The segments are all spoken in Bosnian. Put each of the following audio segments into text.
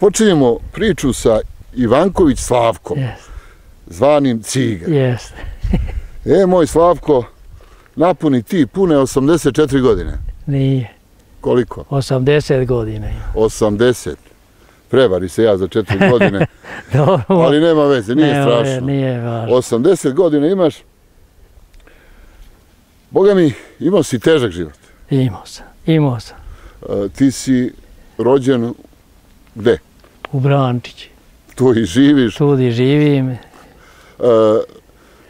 Počinjemo priču sa Ivanković Slavkom, Yes. zvanim Ciga. Jeste. E, moj Slavko, napuni ti pune 84 godine. Nije. Koliko? 80 godina ima. 80. Prevari se ja za 4 godine, Dobro. ali nema veze, nije Nema, strašno. Nije važno. 80 godina imaš. Boga mi, imao si težak život. Imao sam. Imao sam. E, Ti si rođen gde? U Brančići. Tu i živiš. Tu di živim. E,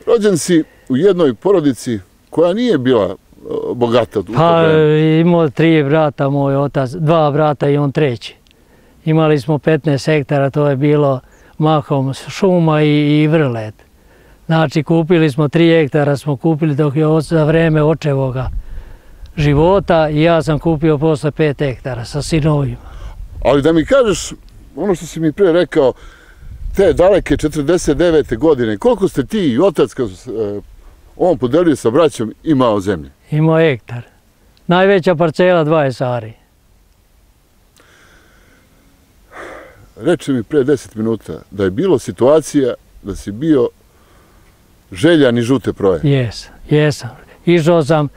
rođen si u jednoj porodici koja nije bila e, bogata Pa imao tri brata, moj otac, dva brata i on treći. Imali smo 15 hektara, to je bilo mahom šuma i, i vrlet. Znači kupili smo tri hektara, smo kupili dok je za vreme očevoga života i ja sam kupio posle 5 hektara sa sinovima. Ali da mi kažeš, ono što si mi pre rekao, te daleke 49. godine, koliko ste ti i otac, kad su se, e, on podelio sa braćom, imao zemlje? Imao hektar. Najveća parcela 20 ari. Reče mi pre 10 minuta da je bilo situacija da si bio željan i žute proje. Jes, jesam. Išao sam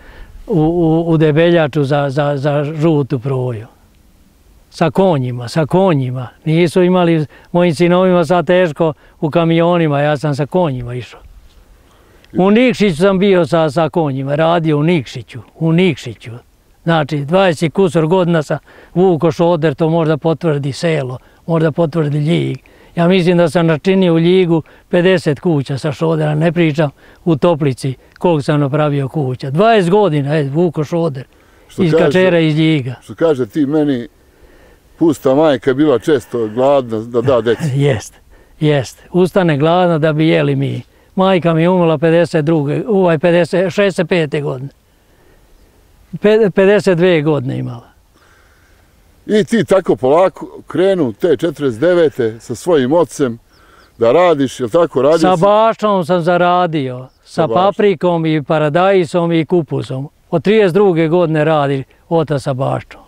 u, u, u debeljaču za, za, za žutu proju. Sa konjima, sa konjima. Nisu imali, mojim sinovima sad teško u kamionima, ja sam sa konjima išao. U Nikšiću sam bio sa, sa konjima, radio u Nikšiću, u Nikšiću. Znači, 20 kusor godina sam vuko šoder, to možda potvrdi selo, možda potvrdi ljig. Ja mislim da sam načinio u ljigu 50 kuća sa šodera, ne pričam u toplici koliko sam napravio kuća. 20 godina, je, vuko šoder, Što iz kaže- kačera iz ljiga. Što kaže ti meni, pusta majka je bila često gladna da da deci. Jeste, jeste. Ustane gladna da bi jeli mi. Majka mi je umrla 52. Ovaj 50, 65. godine. Pe- 52 godine imala. I ti tako polako krenu te 49. sa svojim ocem da radiš, jel tako radio Sa si? baštom sam zaradio. Sa Sa paprikom i paradajsom i kupusom. Od 32. godine radi otac sa baštom.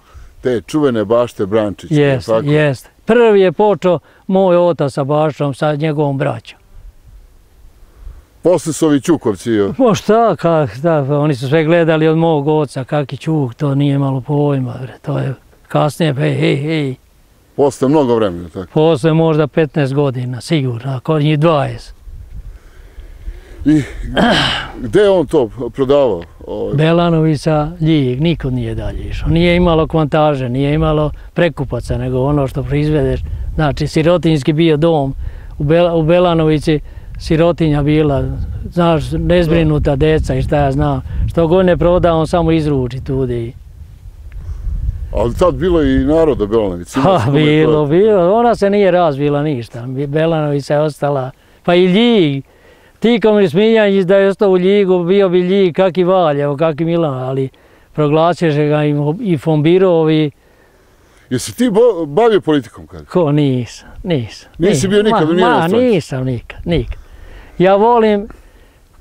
Te čuvene bašte Brančić. jel Jeste, tako? jeste. Prvi je počeo moj otac sa baštom, sa njegovom braćom. Posle su ovi Ćukovci. jel? Mo šta, kak, da, oni su sve gledali od mog oca, kaki čuk, to nije malo pojma, bre. to je kasnije, hej, hej, hej, Posle mnogo vremena. Tako. posle možda 15 godina, sigurno, ako njih 20. I gde je on to prodavao? Ovaj, Belanovica, Ljig, nikud nije dalje išao. Nije imalo kvantaže, nije imalo prekupaca, nego ono što proizvedeš. Znači, sirotinski bio dom u, Bela, u Belanovici, sirotinja bila, znaš, nezbrinuta deca i šta ja znam. Što god ne proda, on samo izruči tudi. ali tad bilo i naroda Belanovici. Ha, bilo, bilo. Ona se nije razvila ništa. Belanovica je ostala. Pa i Ljig. Ti ko mi smijanji da je ostao u Ljigu, bio bi Ljig kaki Valjevo, kaki Milan, ali proglasio ga i, i Fombirov i Jesi ti bavio politikom kad? ko nisam, nisam. Nisi bio nikad u nijednoj Ma, nisam nikad, nikad. Ja volim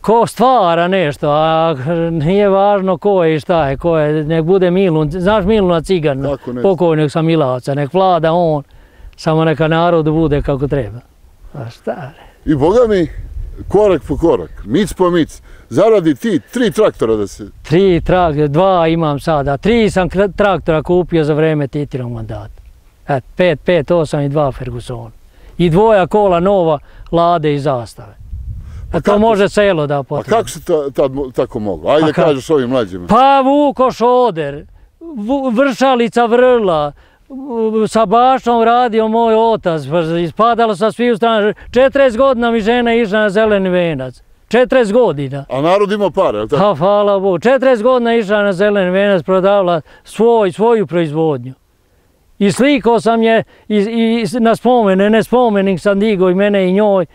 ko stvara nešto, a nije važno ko je i šta je, ko je, nek bude Milun, znaš Miluna Cigana, pokojnog sam Milavca, nek vlada on, samo neka narodu bude kako treba. A šta re? I boga mi, korak po korak, mic po mic, zaradi ti tri traktora da se... Tri traktora, dva imam sada, tri sam traktora kupio za vreme Titinog mandata. Et, pet, pet, osam i dva Ferguson. I dvoja kola nova, lade i zastave. A to kako- može selo da A potrebi. kako se ta, tako moglo? Ajde Pa kažeš ovim mlađima. Pa vuko šoder, vu- vršalica vrla, sa bašom radio moj otac, pa ispadalo sa svih strana. 40 godina mi žena išla na zeleni venac. 40 godina. A narod ima pare, jel tako? Pa hvala Bogu. 40 godina išla na zeleni venac, prodavala svoj, svoju proizvodnju. I slikao sam je i, i na spomene, ne spomenik sam digao i mene i njoj.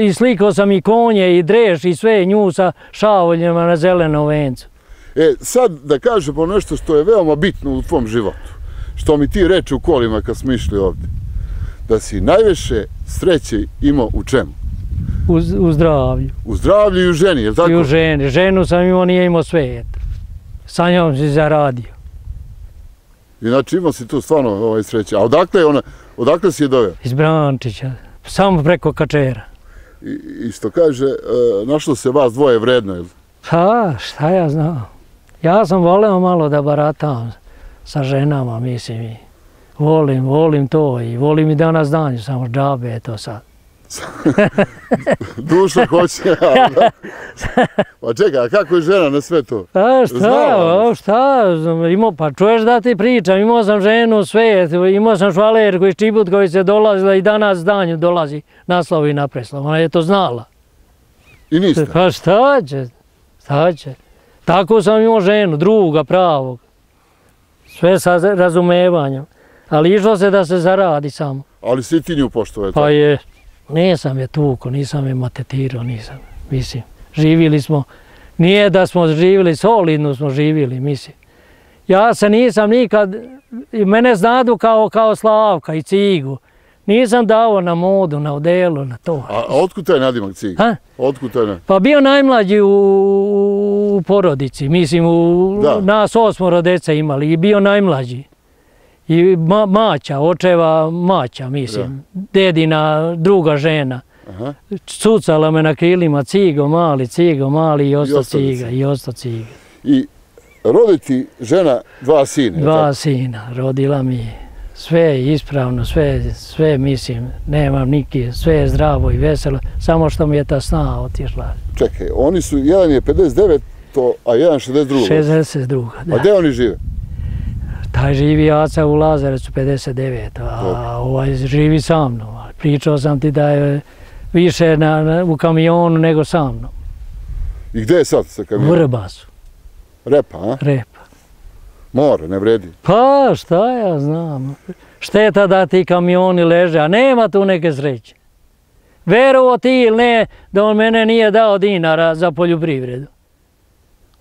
I slikao sam i konje i dreš i sve nju sa šavoljima na zelenom vencu. E, sad da kažemo nešto što je veoma bitno u tvom životu. Što mi ti reče u kolima kad smo išli ovdje. Da si najviše sreće imao u čemu? U, u zdravlju. U zdravlju i u ženi, je li tako? I u ženi. Ženu sam imao, nije imao svet. Sa njom si zaradio. Inače imao si tu stvarno ovaj sreće. A odakle je ona, odakle si je doveo? iz Brančića, samo preko kačera. I, i što kaže, e, našlo se vas dvoje vredno, jel? Pa, šta ja znam. Ja sam voleo malo da baratam sa ženama, mislim. I volim, volim to i volim i danas danju, samo džabe je to sad. Duša hoće, ali da. Pa čekaj, a kako je žena na sve to? A šta, Znala šta, imao, pa čuješ da ti pričam, imao sam ženu, sve, imao sam švalerku iz Čibut koji se dolazila i danas danju dolazi na slavu i na preslavu, ona je to znala. I niste? Pa šta će, šta će. Tako sam imao ženu, druga, pravog. Sve sa razumevanjem. Ali išlo se da se zaradi samo. Ali si ti nju poštovao, Pa je, nisam je tuko, nisam je matetirao, nisam. Mislim, živjeli smo, nije da smo živjeli, solidno smo živjeli, mislim. Ja se nisam nikad, mene znadu kao, kao Slavka i Cigu. Nisam dao na modu, na odelu, na to. A, a otkud taj nadimak cig? Ha? Otkud taj nadimak? Pa bio najmlađi u, u porodici, mislim, u, Da. nas osmoro deca imali i bio najmlađi. I ma, maća, očeva maća, mislim, dedina druga žena. Aha. Cucala me na krilima, cigo mali, cigo mali i ostali ciga, i osto ciga. I roditi žena dva sine. Dva sina, rodila mi sve je ispravno, sve, sve mislim, nemam niki, sve je zdravo i veselo, samo što mi je ta sna otišla. Čekaj, oni su, jedan je 59, to, a jedan 62. 62. A Da. gde oni žive? Taj živi Aca u Lazarecu 59, Dobro. a ovaj živi sa mnom. Pričao sam ti da je više na, na, u kamionu nego sa mnom. I gde je sad sa U kamionom? Vrbasu, Repa, a? repa. More, ne vredi. Pa šta ja znam. Šteta da ti kamioni leže, a nema tu neke sreće. Verovo ti ili ne da on mene nije dao dinara za poljoprivredu.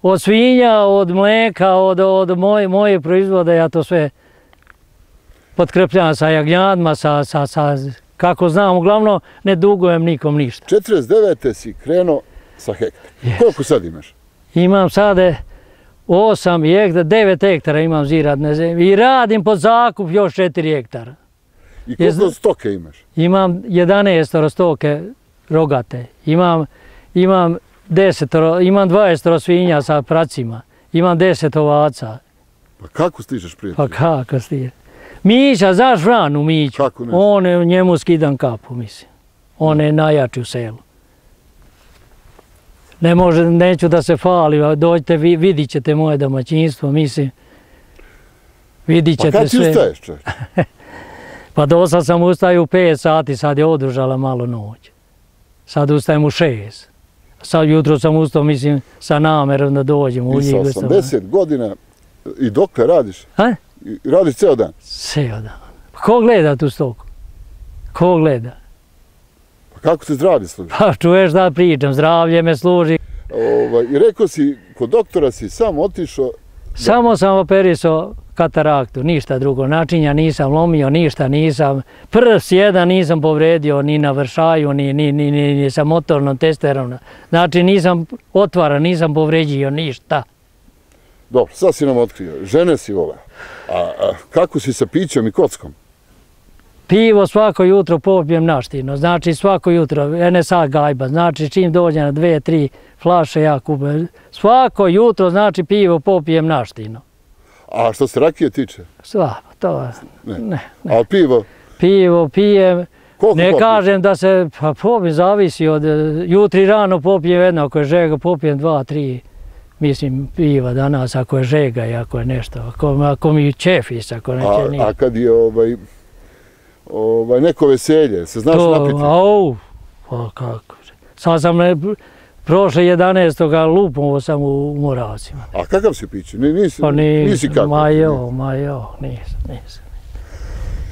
Od svinja, od mleka, od, od moje, moje proizvode, ja to sve potkrepljam sa jagnjadima, sa, sa, sa, kako znam, uglavnom ne dugujem nikom ništa. 49. si krenuo sa hektar. Yes. Koliko sad imaš? Imam sada 8 hektara, 9 hektara imam ziradne zemlje i radim pod zakup još 4 hektara. I koliko stoke imaš? Imam 11 stoke rogate, imam, imam 10, imam 20 svinja sa pracima, imam 10 ovaca, Pa kako stižeš pa prijatelj? kako stije. Mića, znaš vranu Miću, Kako ne? on je njemu skidan kapu, mislim. On je najjači u selu. Ne može, neću da se fali, dođite, vi, vidit ćete moje domaćinstvo, mislim. Vidit Pa ćete kad ti sve. ustaješ čovječ? Pa do sad sam ustaju u 5 sati, sad je održala malo noć. Sad ustajem u 6. Sad jutro sam ustao, mislim, sa namerom da dođem u Ti sa njih. 80 godina i dokle radiš? A? I radiš ceo dan. Ceo dan. Pa Ko gleda tu stoku? Ko gleda? Kako te zdravlje služi? Pa čuješ da pričam, zdravlje me služi. Ovaj, I rekao si, kod doktora si sam otišao, Samo sam operisao kataraktu, ništa drugo. Načinja nisam lomio, ništa nisam. Prs jedan nisam povredio ni na vršaju, ni, ni, ni, ni, ni sa motornom testerom. Znači nisam otvaran, nisam povređio ništa. dobro, sad si nam otkrio, žene si voleo. A, a kako si sa pićom i kockom? Pivo svako jutro popijem naštino, znači svako jutro, NSA gajba, znači čim dođe na dve, tri flaše ja kupim. Svako jutro znači pivo popijem naštino. A što se rakije tiče? Slabo, to je, Ne. ne. A pivo? Pivo pijem, Koliko Ne popiješ? kažem da se, pa popijem, zavisi od, e, jutri rano popijem jedno, ako je žega popijem dva, tri, mislim, piva danas, ako je žega i ako je nešto, ako, ako mi čefis, ako neće nije. a kad je ovaj, ovaj, neko veselje, se znaš to, napiti? au, pa kako, sad sam ne, prošle 11. lupovo sam u Moravcima. A kakav si piće? Ni, nisi, Pa nisi kako? ma jo, ma jo, nisam, nisam.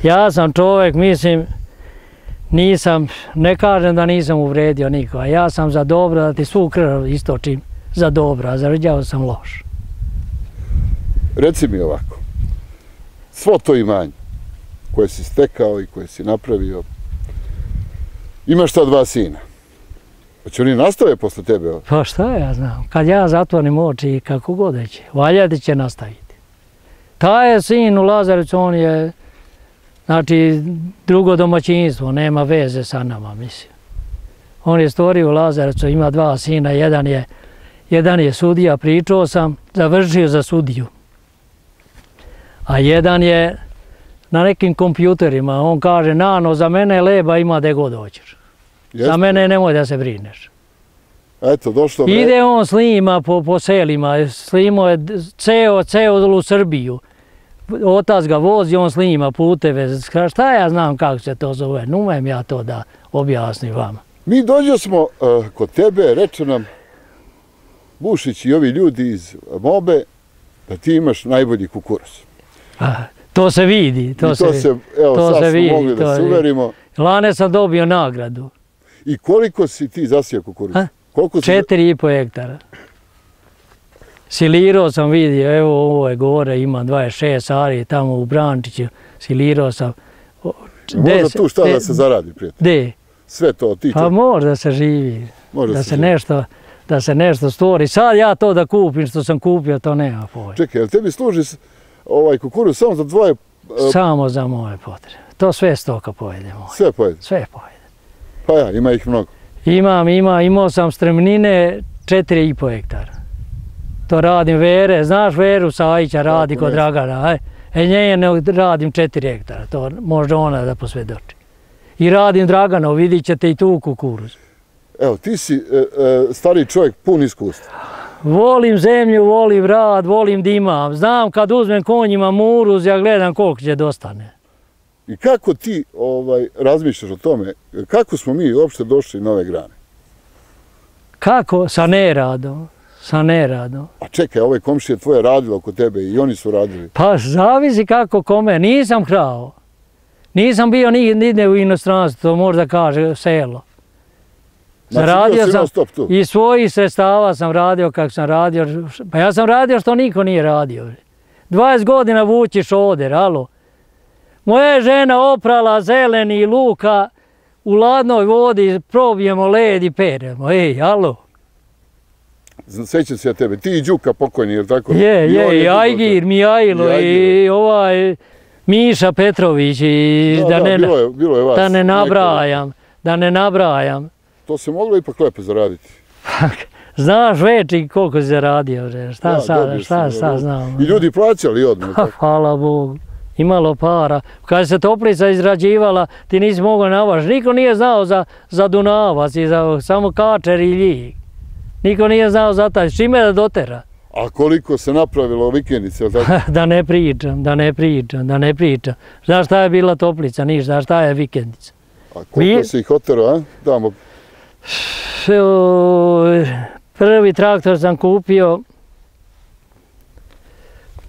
Ja sam čovjek, mislim, nisam, ne kažem da nisam uvredio nikoga, ja sam za dobro da ti svu krv istočim za dobro, a za rđavo sam loš. Reci mi ovako, svo to imanje koje si stekao i koje si napravio, imaš ta dva sina. Hoće oni nastave posle tebe? Pa šta ja znam, kad ja zatvorim oči i kako god će, valjati će nastaviti. Taj je sin u Lazarecu, on je, znači, drugo domaćinstvo, nema veze sa nama, mislim. On je stvorio u Lazarecu, ima dva sina, jedan je, jedan je sudija, pričao sam, završio za sudiju. A jedan je na nekim kompjuterima, on kaže, nano, za mene leba ima gde god hoćeš. Za mene nemoj da se brineš. Eto, došlo vreme. Ide on slima po, po selima, slimo je ceo, ceo u Srbiju. Otac ga vozi, on slima puteve. Šta ja znam kako se to zove, numem ja to da objasnim vama. Mi dođo smo uh, kod tebe, reče nam Bušić i ovi ljudi iz Mobe da ti imaš najbolji kukuruz. To se vidi, to, I to se, evo, to sad se smo vidi, mogli da se uverimo. Lane sam dobio nagradu, I koliko si ti zasija kukuruz? A? Koliko si... četiri i po hektara. Silirao sam vidio, evo ovo je gore, imam 26 ari tamo u Brančiću, silirao sam. Možda deset- tu šta da de- se zaradi, prijatelj. De, Sve to, ti Pa to. možda se živi, Može da se se živi. nešto da se nešto stvori. Sad ja to da kupim što sam kupio, to nema pojma. Čekaj, jel tebi služi ovaj kukuruz samo za dvoje, e, Samo za moje potrebe. To sve stoka pojede moje. sve pojede? Sve pojede. Pa ja, ima ih mnogo. Imam, ima, imao sam stremnine 4,5 hektara. To radim Vere, znaš Veru Sajića radi kod ne. Dragana, aj? E njene radim 4 hektara, to može ona da posvjedoči. I radim Draganov, vidit ćete i tu kukuruz. Evo, ti si e, e, stari čovjek, pun iskustva. Volim zemlju, volim rad, volim da imam. Znam kad uzmem konjima muruz, ja gledam koliko će dostane. I kako ti ovaj razmišljaš o tome, kako smo mi uopšte došli na ove grane? Kako? Sa neradom. Sa neradom. A čekaj, ove komšije tvoje radilo oko tebe i oni su radili. Pa zavisi kako kome. Nisam krao. Nisam bio ni, nigde u inostranstvu, to možda kaže selo. Znači, si sam i svojih sredstava sam radio kako sam radio. Pa ja sam radio što niko nije radio. 20 godina vučiš oder, alo. Moja žena oprala zeleni luka u ladnoj vodi, probijemo led i peremo. Ej, alo. Sećam se ja tebe, ti i Đuka pokojni, jer tako? Je, I on je, i Ajgir, Mijajlo I i ovaj Miša Petrović i to- da, Da, ne, bilo je, bilo je vas. da ne nabrajam, da ne nabrajam. To se moglo ipak lepo zaraditi. Znaš veči koliko si zaradio, bre, šta Ja, sad, šta sam, sad znam. I ljudi plaćali odmah. Ha, hvala Bogu. Imalo para. Kad se toplica izrađivala, ti nisi mogao navaš. Niko nije znao za, za Dunavac i za samo Kačer i Ljig. Niko nije znao za taj. Čime da dotera? A koliko se napravilo vikendice, tako? da ne pričam, da ne pričam, da ne pričam. Znaš šta je bila toplica, ništa, znaš šta je vikendica. A koliko Mi- si ih otero, a? Damo, Prvi traktor sam kupio,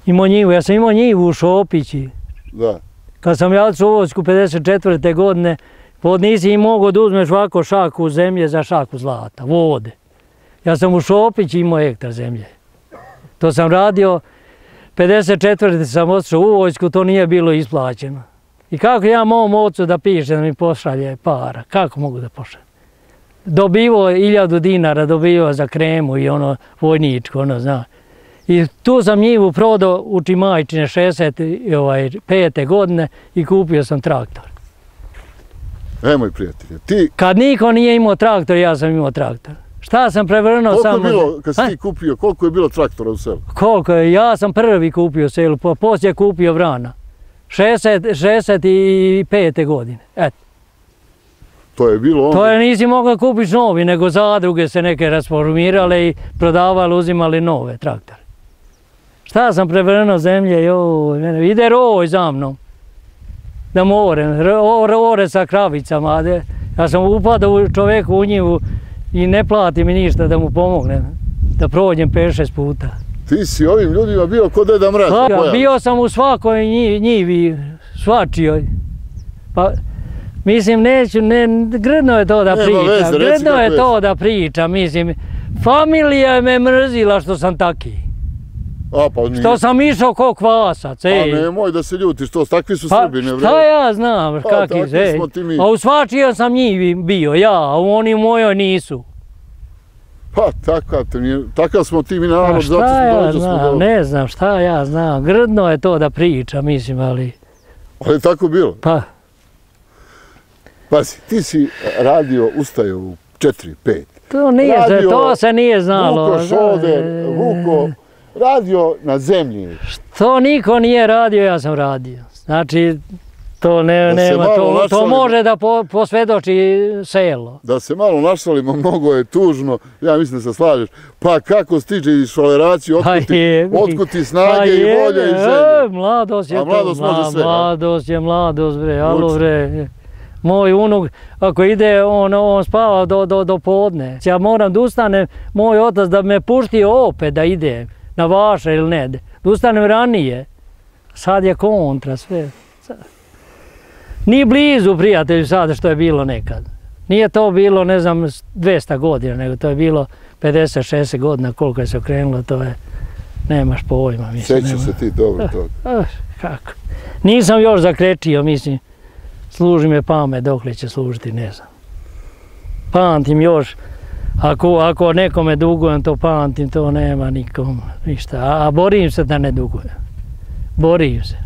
imao njivu, ja sam imao njivu u Šopići. da. Kad sam ja otišao u vojsku 54. godine, pod nisi i mogao da uzmeš ovako šaku zemlje za šaku zlata, vode. Ja sam u Šopić imao hektar zemlje. To sam radio, 54. sam otišao u vojsku, to nije bilo isplaćeno. I kako ja mom ocu da piše da mi pošalje para, kako mogu da pošaljem? Dobivo iljadu dinara, dobivo za kremu i ono vojničko, ono zna. I tu sam njivu prodao u Čimajčine 65. godine i kupio sam traktor. E, moj prijatelj, ti, Kad niko nije imao traktor, ja sam imao traktor. Šta sam prevrnuo koliko je samo... bilo, kad si ti kupio, koliko je bilo traktora u selu? Koliko je? Ja sam prvi kupio selu, pa poslije je kupio Vrana. 60, 65. godine. Eto. To je bilo onda. To je nisi mogao kupiti novi, nego zadruge se neke rasformirale i prodavali, uzimali nove traktore. Šta sam prevrnuo zemlje, joj, mene, ide roj za mnom. Da morem, ro- ore sa kravicama. a de- Ja sam upadao u čoveku u njivu i ne plati mi ništa da mu pomognem. Da prođem 5-6 puta. Ti si ovim ljudima bio kod Deda Mraz. Pa, bio sam u svakoj nji- njivi, svačijoj. Pa, mislim, neću, ne, grdno je to da Nema pričam, veze, grdno je to da pričam, mislim. Familija me mrzila što sam taki. A, pa nije. Što sam išao ko kvasac, Pa ej. nemoj da se ljutiš, to takvi su Pa, Srbi, ne šta ja znam, Pa, kakvi, ej. smo. A u svačijoj sam njivi bio, ja, a oni u mojoj nisu. Pa, takav, to nije, takav smo ti mi Pa narod, zato šta smo ja došli smo znam, do... ne znam šta ja znam. Grdno je to da priča, mislim, ali Ali tako bilo. pa Pazi, ti si radio, ustajao u 4, 5. to nije Radio, to se nije znalo. Vuko šoder, E, Vuko, radio na zemlji. To niko nije radio, ja sam radio. Znači, to ne, Da nema, to, to našalimo. može da po, posvedoči selo. Da se malo našalimo, mnogo je tužno, ja mislim da se slažeš. Pa kako stiže iz šoleraciju, Pa otkud ti, jebi. otkud ti snage Pa i je, volje i e, želje. Mladost je A to, mladost može mla- sve? Mladost je mladost, bre, alo bre. Moj unuk, ako ide, on, on spava do, do, do podne. Ja moram da ustanem, moj otac da me pušti opet da ide na vaše ili ne. Da ustanem ranije. Sad je kontra sve. Sad. Ni blizu prijatelju sada što je bilo nekad. Nije to bilo, ne znam, 200 godina, nego to je bilo 50-60 godina koliko je se okrenulo, to je, nemaš pojma. Mislim, nema. se ti dobro toga. Ah, kako? Nisam još zakrečio, mislim, služi me pamet, dokle će služiti, ne znam. Pamtim još, ako, ako nekome dugujem, to pamtim, to nema nikom, ništa. A, a borim se da ne dugujem. Borim se.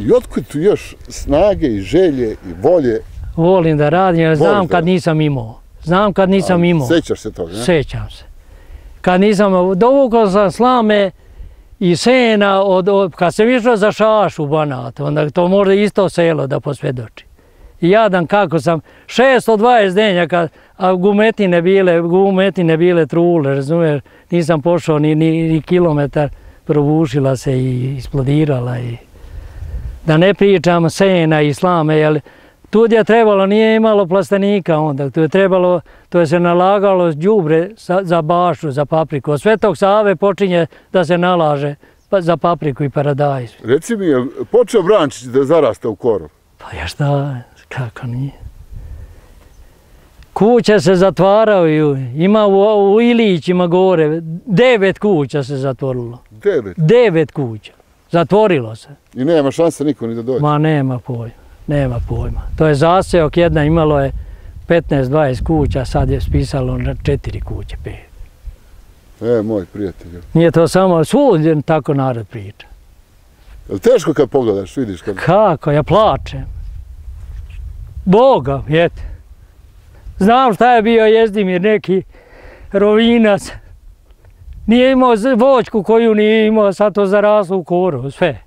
I otkud tu još snage i želje i volje? Volim da radim, jer znam da kad nisam imao. Znam kad nisam imao. Sjećaš se toga, ne? Sećam se. Kad nisam, dovukao sam slame i sena, od, od, kad sam išao za šaš u Banat, onda to možda isto selo da posvjedoči. I jadan kako sam, 620 denjaka, a gumetine bile, gumetine bile trule, razumiješ, nisam pošao ni, ni, ni kilometar, probušila se i isplodirala i da ne pričam sena i slame, jer tu je trebalo, nije imalo plastenika onda, tu je trebalo, to je se nalagalo za, za bašu, za papriku. Od Svetog Save počinje da se nalaže pa, za papriku i paradajz. Reci mi, je počeo Brančić da zarasta u korov? Pa ja šta, kako nije. Kuće se zatvaraju, ima u, u Ilićima gore, devet kuća se zatvorilo. Devet. Devet kuća. Zatvorilo se. I nema šanse niko ni da dođe. Ma nema pojma, nema pojma. To je zaseok jedna, imalo je 15-20 kuća, sad je spisalo na četiri kuće, pet. E, moj prijatelj. Nije to samo, svud tako narod priča. Je li teško kad pogledaš, vidiš kad... Kako, ja plačem. Boga, jete. Znam šta je bio Jezdimir, neki rovinac. Nije imao voćku koju nije imao, sad to zaraslo u koru, sve.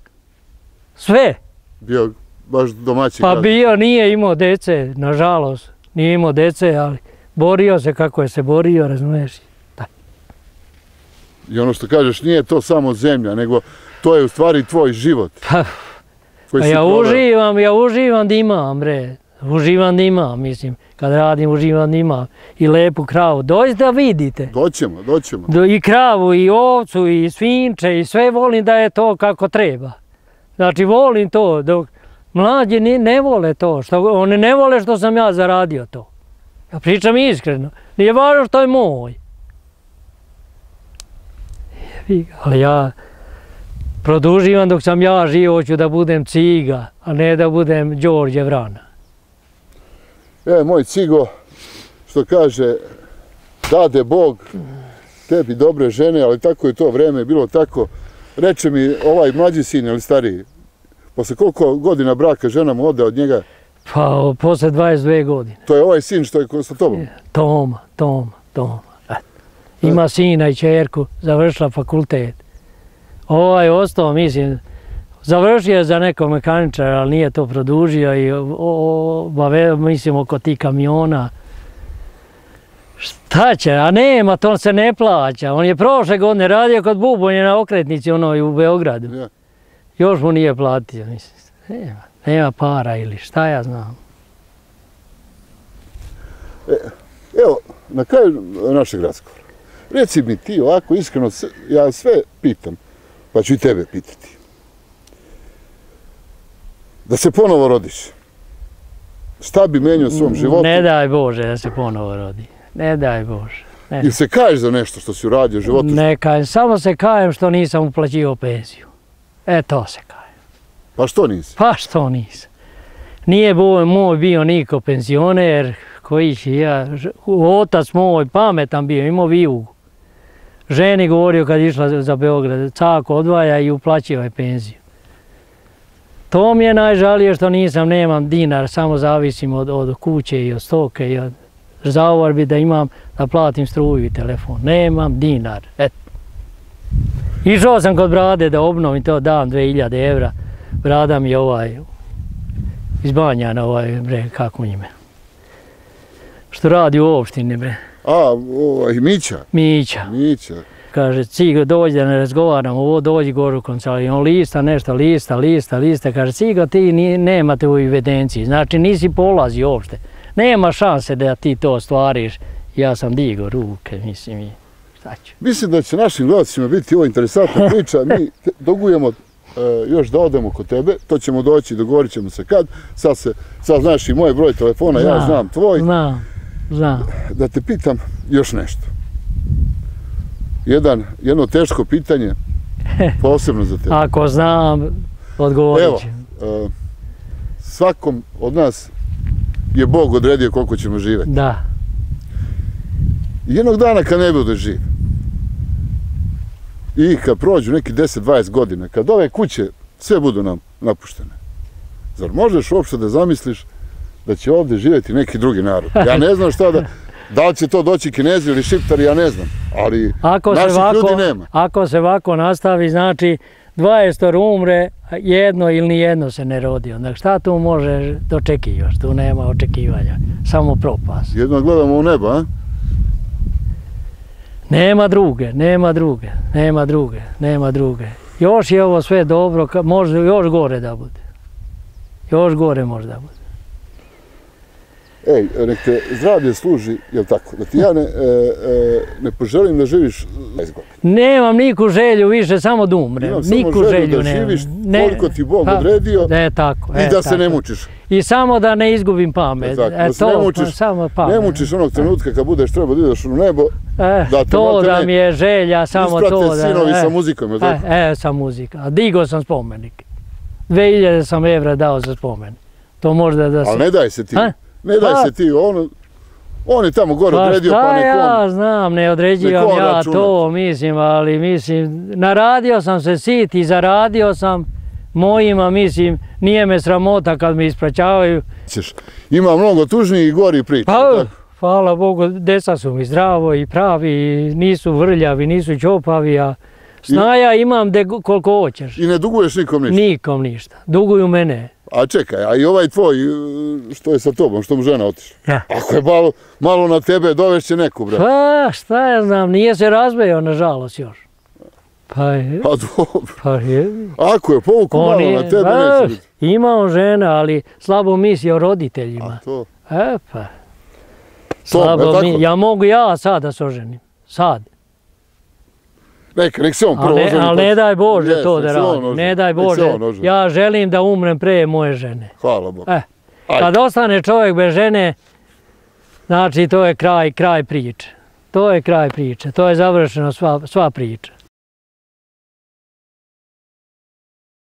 Sve. Bio baš domaći Pa grad. bio, nije imao dece, nažalost. Nije imao dece, ali borio se kako je se borio, razumiješ? I ono što kažeš, nije to samo zemlja, nego to je u stvari tvoj život. Pa, Pa ja proveo. uživam, ja uživam da imam, bre. Uživam da imam, mislim. Kad radim, uživam da imam. I lepu kravu. Dođite da vidite. Doćemo, doćemo. Do, I kravu, i ovcu, i svinče, i sve volim da je to kako treba. Znači, volim to. Dok mlađi ni, ne vole to. Što, oni ne vole što sam ja zaradio to. Ja pričam iskreno. Nije važno što je moj. Ali ja produživam dok sam ja živo, hoću da budem ciga, a ne da budem Đorđe Vrana. E, moj cigo, što kaže, dade Bog tebi dobre žene, ali tako je to vreme bilo tako. Reče mi ovaj mlađi sin ili stariji, posle koliko godina braka žena mu ode od njega, Pa posle 22 godine. to je ovaj sin što je sa tobom. Toma, Toma, Toma. Ima sina i čerku, završila fakultet. Ovaj ostao, mislim, završio je za neko mekaničara, ali nije to produžio i bave, mislim oko tih kamiona. Šta će, a nema, to se ne plaća. On je prošle godine radio kod Bubonje na okretnici onoj u Beogradu. Ja. Još mu nije platio, mislim. Nema, nema para ili šta ja znam. Evo, na kraju našeg razgovora. Reci mi ti ovako iskreno, ja sve pitam, pa ću i tebe pitati. Da se ponovo rodiš, šta bi menio u svom životu? Ne daj Bože da se ponovo rodi. Ne daj Bože. Ne. Ili se kaješ za nešto što si uradio u životu? Ne kajem, samo se kajem što nisam uplaćivao penziju. E to se kajem. Pa što nisi? Pa što nisam? Nije bo, moj bio niko penzioner, koji će ja, otac moj, pametan bio, imao vijugu. Ženi govorio kad išla za Beograd, cako odvaja i uplaćivaj penziju. To mi je najžalije što nisam, nemam dinar, samo zavisim od, od kuće i od stoke i od zaovar bi da imam da platim struju i telefon. Nemam dinar, eto. Išao sam kod brade da obnovim to, dam 2000 evra. Brada mi je ovaj iz Banjana, ovaj, bre, kako mu ime. Što radi u opštini, bre. A, ovaj, Mića, Mića. Mića. Kaže, cigo, dođi da ne razgovaram, ovo dođi gore u koncali. On lista nešto, lista, lista, lista. Kaže, cigo, ti ni, nemate u evidenciji. Znači, nisi polazi uopšte. Nema šanse da ti to ostvariš. Ja sam digo ruke, mislim, i šta ću. Mislim da će našim gledacima biti ovo interesantna priča. Mi dogujemo e, još da odemo kod tebe, to ćemo doći, dogovorit ćemo se kad. Sad, se, sad znaš i moj broj telefona, ja Znam. tvoj. Znam, znam. Da te pitam još nešto. Jedan, jedno teško pitanje, posebno za tebe. Ako znam, odgovorit Evo, ću. e, svakom od nas je Bog odredio koliko ćemo živjeti. Da. I jednog dana kad ne bude živ, i kad prođu neki 10-20 godina, kad ove kuće sve budu nam napuštene, zar možeš uopšte da zamisliš da će ovdje živjeti neki drugi narod? Ja ne znam šta da, da li će to doći kinezi ili šiptari, ja ne znam, ali Ako se, naših ovako, ljudi nema. ako se ovako nastavi, znači 20 umre, jedno ili ni jedno se ne rodi. Onda šta tu može dočekivaš? Tu nema očekivanja. Samo propast. Jedno gledamo u nebo, a? Nema druge, nema druge, nema druge, nema druge. Još je ovo sve dobro, može još gore da bude. Još gore može da bude. Ej, nek te zdravlje služi, jel tako, da ti ja ne, e, e, ne poželim da živiš 20 godina. Nemam niku želju više, samo da umrem. Imam samo niku želju želju da nemam. živiš koliko ti Bog Pa, odredio E, tako. I e, da se ne tako. mučiš. I samo da ne izgubim pamet. Tako, E, da se ne to, mučiš- pa, samo pamet. Ne mučiš onog trenutka kad budeš trebao da ideš u nebo, E, da to da mi je želja, samo isprate to da... sinovi e, sa muzikom, jel tako? E, e, sa muzika. A digo sam spomenik. 2000 sam evra dao za spomenik. To možda da se... Ali ne daj se ti. Ne daj Pa- se ti, on, on je tamo gore Pa odredio, pa nek ja on. znam, ne određivam ja računa. to, mislim, ali mislim, naradio sam se sit i zaradio sam mojima, mislim, nije me sramota kad me ispraćavaju. Ima mnogo tužnijih i gori priča. Pa, tako? Hvala Bogu, deca su mi zdravo i pravi, i nisu vrljavi, nisu čopavi, a snaja imam de, koliko hoćeš. I ne duguješ nikom ništa. Nikom ništa. Duguju mene. A čekaj, a i ovaj tvoj, e, što je sa tobom, što mu žena otišla? Ja. Ako je malo, malo na tebe, dovešće neku, bre. Pa, šta ja znam, nije se razveo, nažalost, još. Pa je, Pa dobro. pa je. Ako je povuku malo na tebe, pa, neće biti. Ima on žena, ali slabo misli o roditeljima. A to, E pa. Slabo mi, ja mogu ja sad da se oženim. Sad. neka, nek se on prvo oženi, ali pa- ne daj Bože Jes, to nek da se on radi. oženi, Ne daj nek Bože. Ja želim da umrem pre moje žene. Hvala Bogu. E, Ajde. kad ostane čovjek bez žene, znači to je kraj, kraj priče. To je kraj priče. To je završeno sva, sva priča.